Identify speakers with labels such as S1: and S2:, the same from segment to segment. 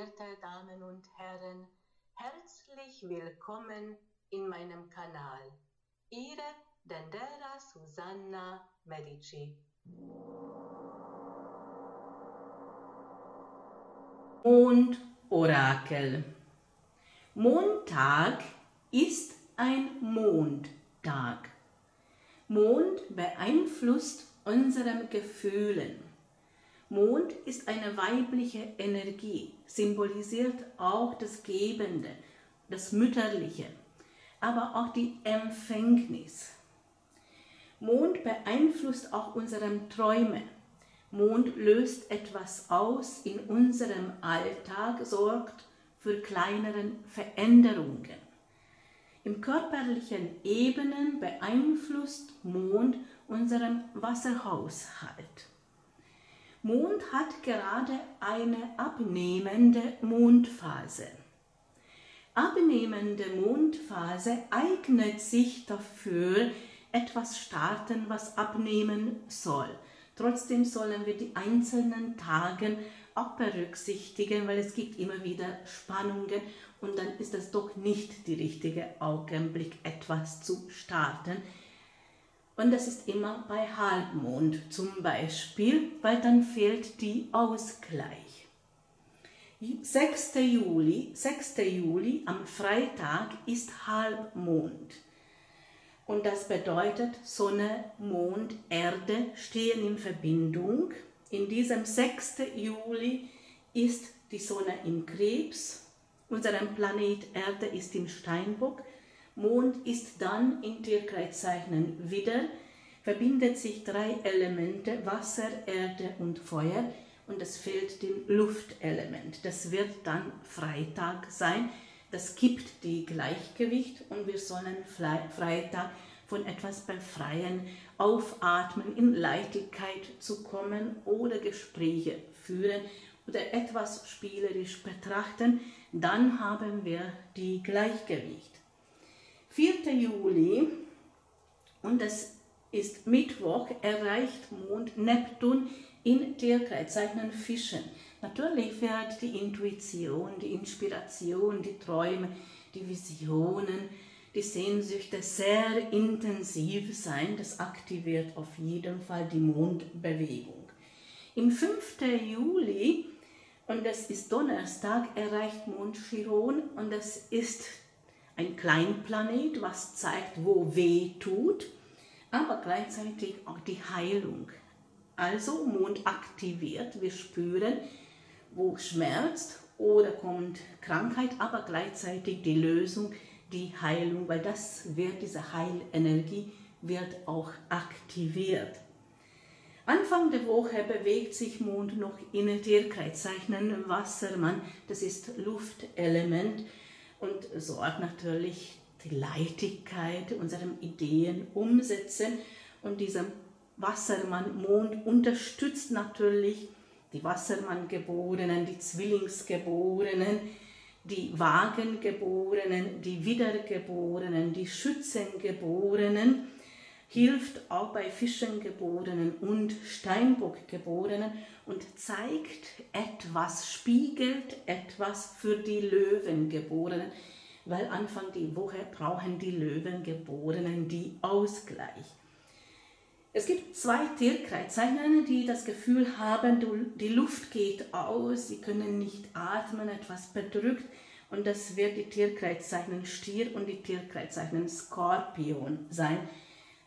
S1: verehrte Damen und Herren, herzlich willkommen in meinem Kanal. Ihre Dendera Susanna Medici.
S2: Mondorakel. Montag ist ein Mondtag. Mond beeinflusst unsere Gefühlen. Mond ist eine weibliche Energie, symbolisiert auch das Gebende, das Mütterliche, aber auch die Empfängnis. Mond beeinflusst auch unsere Träume. Mond löst etwas aus in unserem Alltag, sorgt für kleinere Veränderungen. Im körperlichen Ebenen beeinflusst Mond unseren Wasserhaushalt. Mond hat gerade eine abnehmende Mondphase. Abnehmende Mondphase eignet sich dafür, etwas starten, was abnehmen soll. Trotzdem sollen wir die einzelnen Tage auch berücksichtigen, weil es gibt immer wieder Spannungen und dann ist es doch nicht der richtige Augenblick, etwas zu starten. Und das ist immer bei Halbmond zum Beispiel, weil dann fehlt die Ausgleich. 6. Juli, 6. Juli am Freitag ist Halbmond. Und das bedeutet, Sonne, Mond, Erde stehen in Verbindung. In diesem 6. Juli ist die Sonne im Krebs, unser Planet Erde ist im Steinbock, Mond ist dann in Tierkreiszeichen wieder, verbindet sich drei Elemente, Wasser, Erde und Feuer, und es fehlt dem Luftelement. Das wird dann Freitag sein. Das kippt die Gleichgewicht und wir sollen Freitag von etwas befreien, aufatmen, in Leichtigkeit zu kommen oder Gespräche führen oder etwas spielerisch betrachten, dann haben wir die Gleichgewicht. 4. Juli und es ist Mittwoch, erreicht Mond Neptun in Tierkreiszeichen Fischen. Natürlich wird die Intuition, die Inspiration, die Träume, die Visionen, die Sehnsüchte sehr intensiv sein. Das aktiviert auf jeden Fall die Mondbewegung. Im 5. Juli, und das ist Donnerstag, erreicht Mond Chiron und das ist ein Kleinplanet, was zeigt, wo weh tut, aber gleichzeitig auch die Heilung. Also Mond aktiviert, wir spüren, wo schmerzt oder kommt Krankheit, aber gleichzeitig die Lösung, die Heilung, weil das wird, diese Heilenergie wird auch aktiviert. Anfang der Woche bewegt sich Mond noch in Tierkreiszeichen Wassermann, das ist Luftelement und sorgt natürlich die Leichtigkeit unseren Ideen umsetzen. Und dieser Wassermann-Mond unterstützt natürlich die Wassermann-Geborenen, die Zwillingsgeborenen, die Wagengeborenen, die Wiedergeborenen, die Schützengeborenen, hilft auch bei Fischengeborenen und Steinbockgeborenen und zeigt etwas, spiegelt etwas für die Löwengeborenen, weil Anfang die Woche brauchen die Löwengeborenen die Ausgleich. Es gibt zwei Tierkreiszeichen, die das Gefühl haben, die Luft geht aus, sie können nicht atmen, etwas bedrückt. Und das wird die Tierkreiszeichen Stier und die Tierkreiszeichen Skorpion sein,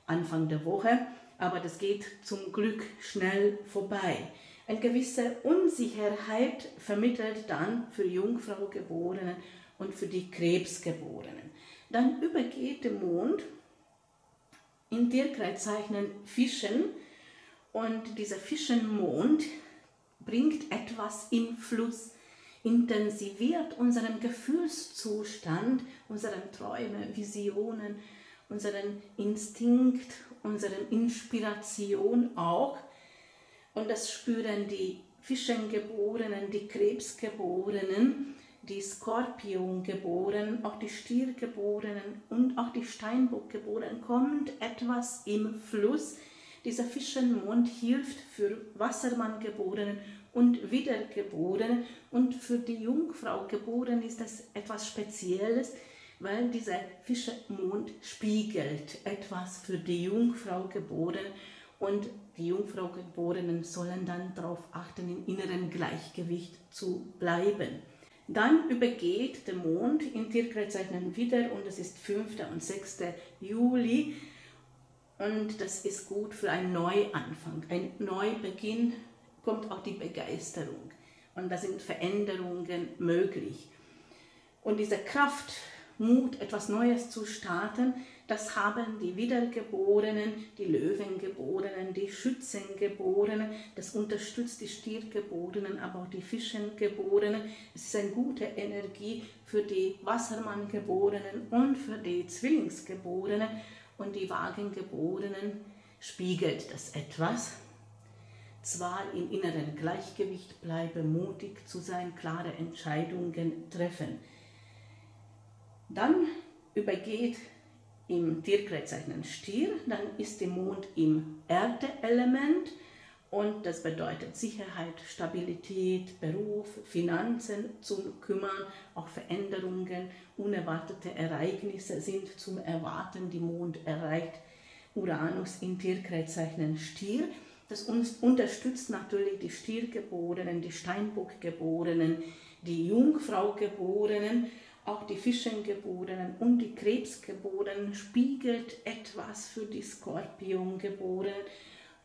S2: Anfang der Woche. Aber das geht zum Glück schnell vorbei. Eine gewisse Unsicherheit vermittelt dann für Jungfrau-Geborenen und für die Krebsgeborenen. Dann übergeht der Mond in Tierkreiszeichen Fischen und dieser Fischenmond bringt etwas in Fluss, intensiviert unseren Gefühlszustand, unsere Träume, Visionen, unseren Instinkt, unsere Inspiration auch. Und das spüren die Fischengeborenen, die Krebsgeborenen, die Skorpiongeborenen, auch die Stiergeborenen und auch die Steinbockgeborenen kommt etwas im Fluss. Dieser Fischenmond hilft für Wassermanngeborenen und Wiedergeborenen. Und für die Jungfrau geboren ist das etwas Spezielles, weil dieser Fischermond spiegelt etwas für die Jungfrau geboren und die Jungfrau Geborenen sollen dann darauf achten, im inneren Gleichgewicht zu bleiben. Dann übergeht der Mond in Tierkreiszeichen wieder und es ist 5. und 6. Juli und das ist gut für einen Neuanfang. Ein Neubeginn kommt auch die Begeisterung und da sind Veränderungen möglich. Und diese Kraft, Mut, etwas Neues zu starten, das haben die Wiedergeborenen, die Löwengeborenen, die Schützengeborenen, das unterstützt die Stiergeborenen, aber auch die Fischengeborenen. Es ist eine gute Energie für die Wassermanngeborenen und für die Zwillingsgeborenen und die Wagengeborenen spiegelt das etwas. Zwar im inneren Gleichgewicht bleibe, mutig zu sein, klare Entscheidungen treffen. Dann übergeht im Tierkreiszeichen Stier, dann ist der Mond im Erdeelement und das bedeutet Sicherheit, Stabilität, Beruf, Finanzen zum Kümmern, auch Veränderungen, unerwartete Ereignisse sind zum Erwarten. Die Mond erreicht Uranus im Tierkreiszeichen Stier. Das uns unterstützt natürlich die Stiergeborenen, die Steinbockgeborenen, die Jungfraugeborenen auch die Fischengeborenen und die Krebsgeborenen spiegelt etwas für die Skorpiongeborenen.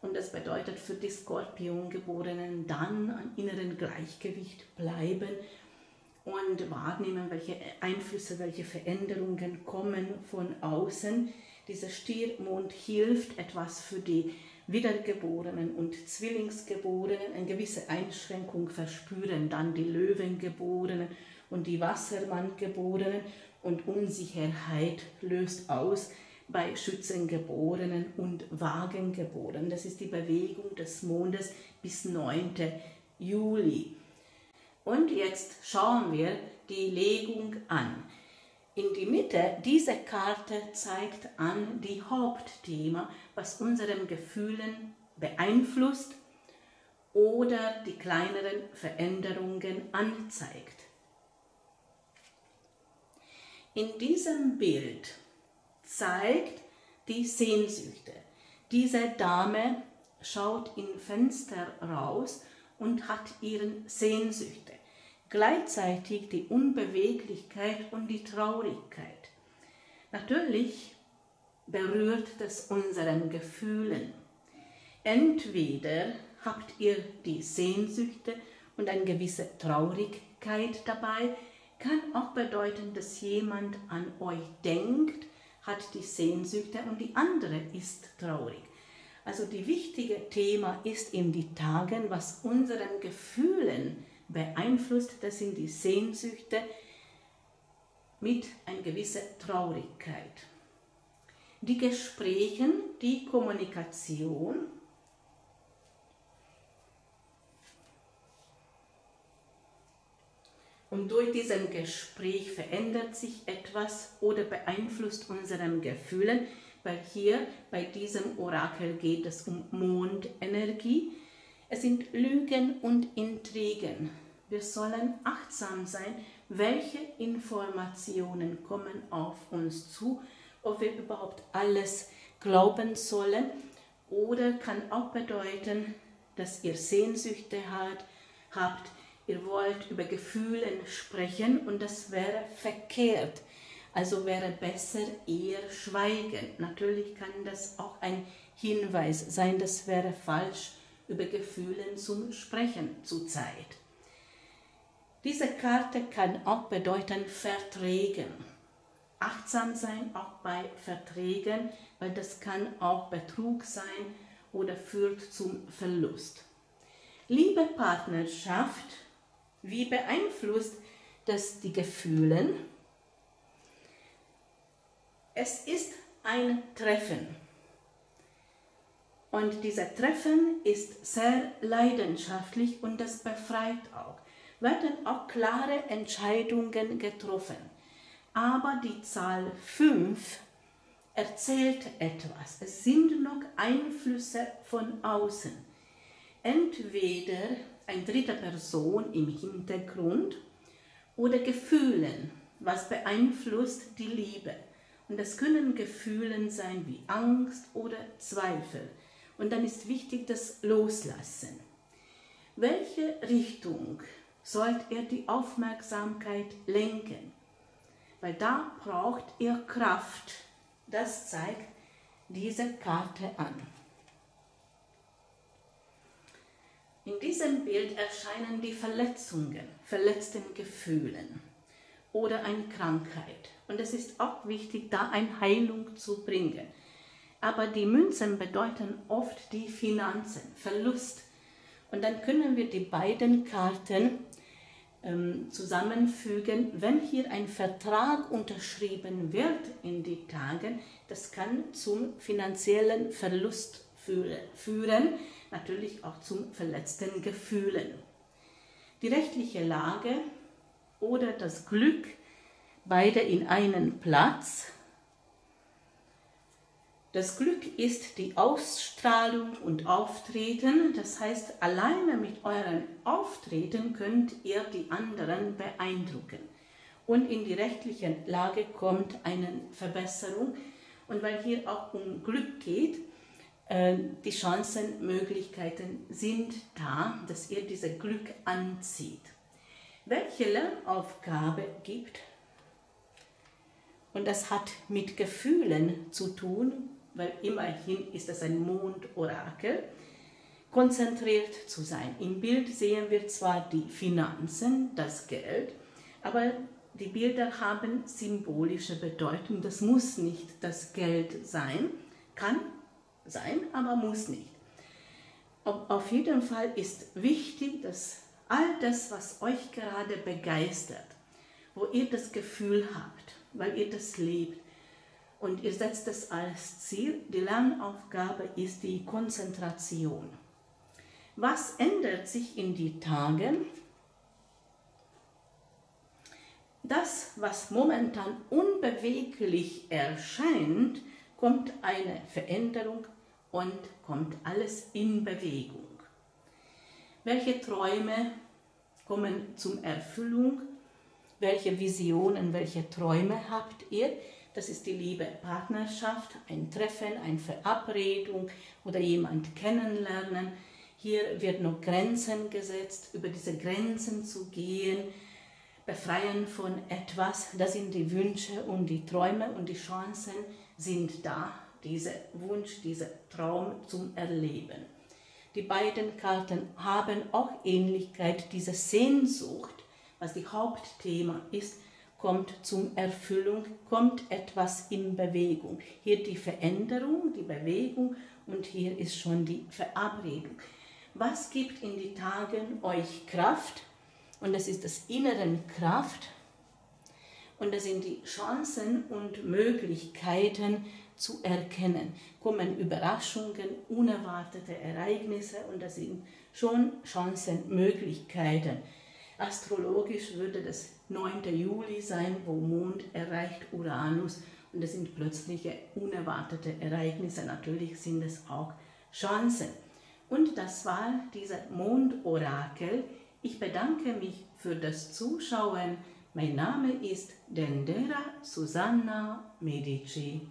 S2: Und das bedeutet für die Skorpiongeborenen dann an inneren Gleichgewicht bleiben und wahrnehmen, welche Einflüsse, welche Veränderungen kommen von außen. Dieser Stiermond hilft etwas für die Wiedergeborenen und Zwillingsgeborenen, eine gewisse Einschränkung verspüren, dann die Löwengeborenen und die Wassermanngeborenen und Unsicherheit löst aus bei Schützengeborenen und Wagengeborenen. Das ist die Bewegung des Mondes bis 9. Juli. Und jetzt schauen wir die Legung an. In die Mitte dieser Karte zeigt an die Hauptthema, was unseren Gefühlen beeinflusst oder die kleineren Veränderungen anzeigt. In diesem Bild zeigt die Sehnsüchte. Diese Dame schaut im Fenster raus und hat ihren Sehnsüchte. Gleichzeitig die Unbeweglichkeit und die Traurigkeit. Natürlich berührt das unseren Gefühlen. Entweder habt ihr die Sehnsüchte und eine gewisse Traurigkeit dabei, kann auch bedeuten, dass jemand an euch denkt, hat die Sehnsüchte und die andere ist traurig. Also die wichtige Thema ist in die Tagen, was unseren Gefühlen beeinflusst, das sind die Sehnsüchte mit einer gewissen Traurigkeit. Die Gespräche, die Kommunikation, Und durch diesen Gespräch verändert sich etwas oder beeinflusst unsere Gefühle, weil hier bei diesem Orakel geht es um Mondenergie. Es sind Lügen und Intrigen. Wir sollen achtsam sein, welche Informationen kommen auf uns zu, ob wir überhaupt alles glauben sollen. Oder kann auch bedeuten, dass ihr Sehnsüchte habt, ihr wollt über Gefühle sprechen und das wäre verkehrt. Also wäre besser eher schweigen. Natürlich kann das auch ein Hinweis sein, das wäre falsch, über Gefühle zu sprechen zurzeit. Diese Karte kann auch bedeuten Verträgen. Achtsam sein auch bei Verträgen, weil das kann auch Betrug sein oder führt zum Verlust. Liebe Partnerschaft wie beeinflusst das die Gefühle? Es ist ein Treffen. Und dieser Treffen ist sehr leidenschaftlich und das befreit auch. Werden auch klare Entscheidungen getroffen. Aber die Zahl 5 erzählt etwas. Es sind noch Einflüsse von außen. Entweder eine dritte Person im Hintergrund oder Gefühlen, was beeinflusst die Liebe. Und das können Gefühlen sein wie Angst oder Zweifel. Und dann ist wichtig das Loslassen. Welche Richtung sollt ihr die Aufmerksamkeit lenken? Weil da braucht ihr Kraft. Das zeigt diese Karte an. In diesem Bild erscheinen die Verletzungen, verletzten Gefühlen oder eine Krankheit. Und es ist auch wichtig, da eine Heilung zu bringen. Aber die Münzen bedeuten oft die Finanzen, Verlust. Und dann können wir die beiden Karten ähm, zusammenfügen. Wenn hier ein Vertrag unterschrieben wird in die Tagen, das kann zum finanziellen Verlust führen, natürlich auch zum verletzten Gefühlen. Die rechtliche Lage oder das Glück, beide in einen Platz. Das Glück ist die Ausstrahlung und Auftreten, das heißt, alleine mit eurem Auftreten könnt ihr die anderen beeindrucken. Und in die rechtliche Lage kommt eine Verbesserung. Und weil hier auch um Glück geht, äh, die Chancen, Möglichkeiten sind da, dass ihr dieses Glück anzieht. Welche Lernaufgabe gibt? Und das hat mit Gefühlen zu tun, weil immerhin ist es ein Mondorakel, konzentriert zu sein. Im Bild sehen wir zwar die Finanzen, das Geld, aber die Bilder haben symbolische Bedeutung. Das muss nicht das Geld sein, kann sein, aber muss nicht. Auf jeden Fall ist wichtig, dass all das, was euch gerade begeistert, wo ihr das Gefühl habt, weil ihr das lebt und ihr setzt das als Ziel, die Lernaufgabe ist die Konzentration. Was ändert sich in die Tagen? Das, was momentan unbeweglich erscheint, kommt eine Veränderung und kommt alles in Bewegung. Welche Träume kommen zum Erfüllung? Welche Visionen, welche Träume habt ihr? Das ist die Liebe, Partnerschaft, ein Treffen, eine Verabredung oder jemand kennenlernen. Hier wird noch Grenzen gesetzt, über diese Grenzen zu gehen, befreien von etwas. Das sind die Wünsche und die Träume und die Chancen sind da dieser Wunsch, dieser Traum zum Erleben. Die beiden Karten haben auch Ähnlichkeit, diese Sehnsucht, was die Hauptthema ist, kommt zum Erfüllung, kommt etwas in Bewegung. Hier die Veränderung, die Bewegung und hier ist schon die Verabredung. Was gibt in die Tagen euch Kraft? Und das ist das inneren Kraft. Und das sind die Chancen und Möglichkeiten, zu erkennen. Kommen Überraschungen, unerwartete Ereignisse und das sind schon Chancen, Möglichkeiten. Astrologisch würde das 9. Juli sein, wo Mond erreicht Uranus und das sind plötzliche unerwartete Ereignisse. Natürlich sind es auch Chancen. Und das war dieser Mondorakel. Ich bedanke mich für das Zuschauen. Mein Name ist Dendera Susanna Medici.